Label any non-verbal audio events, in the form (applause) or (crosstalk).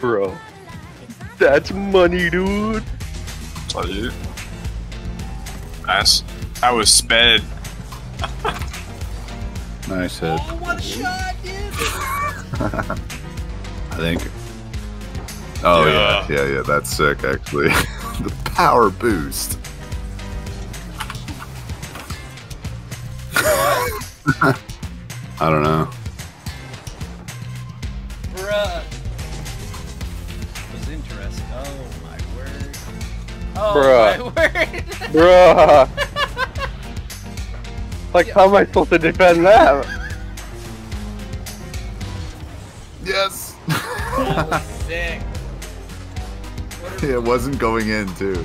Bro. That's money, dude. Told you. Nice. I was sped. Nice hit. Oh, what a shot, dude! (laughs) I think. Oh yeah. Yeah. yeah, yeah, That's sick, actually. (laughs) the power boost. (laughs) I don't know. Bruh. Was interesting. Oh my word. Oh Bruh. my (laughs) word. Bruh. like, how am I supposed to defend that? Yes. that was (laughs) sick. It wasn't going in too.